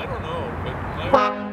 I don't know, but I,